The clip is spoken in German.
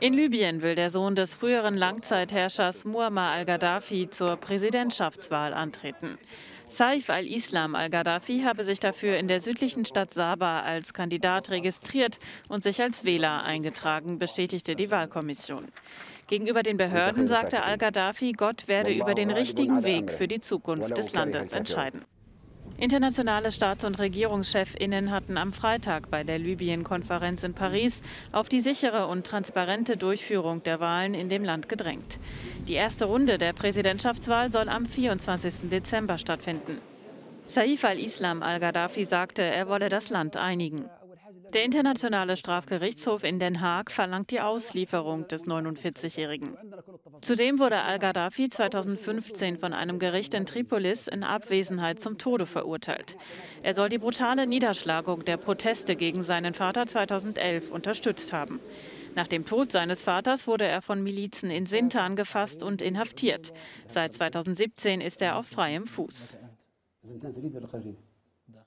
In Libyen will der Sohn des früheren Langzeitherrschers Muammar al-Gaddafi zur Präsidentschaftswahl antreten. Saif al-Islam al-Gaddafi habe sich dafür in der südlichen Stadt Sabah als Kandidat registriert und sich als Wähler eingetragen, bestätigte die Wahlkommission. Gegenüber den Behörden sagte al-Gaddafi, Gott werde über den richtigen Weg für die Zukunft des Landes entscheiden. Internationale Staats- und Regierungschefinnen hatten am Freitag bei der Libyen-Konferenz in Paris auf die sichere und transparente Durchführung der Wahlen in dem Land gedrängt. Die erste Runde der Präsidentschaftswahl soll am 24. Dezember stattfinden. Saif al-Islam al-Gaddafi sagte, er wolle das Land einigen. Der Internationale Strafgerichtshof in Den Haag verlangt die Auslieferung des 49-Jährigen. Zudem wurde al-Gaddafi 2015 von einem Gericht in Tripolis in Abwesenheit zum Tode verurteilt. Er soll die brutale Niederschlagung der Proteste gegen seinen Vater 2011 unterstützt haben. Nach dem Tod seines Vaters wurde er von Milizen in Sintan gefasst und inhaftiert. Seit 2017 ist er auf freiem Fuß.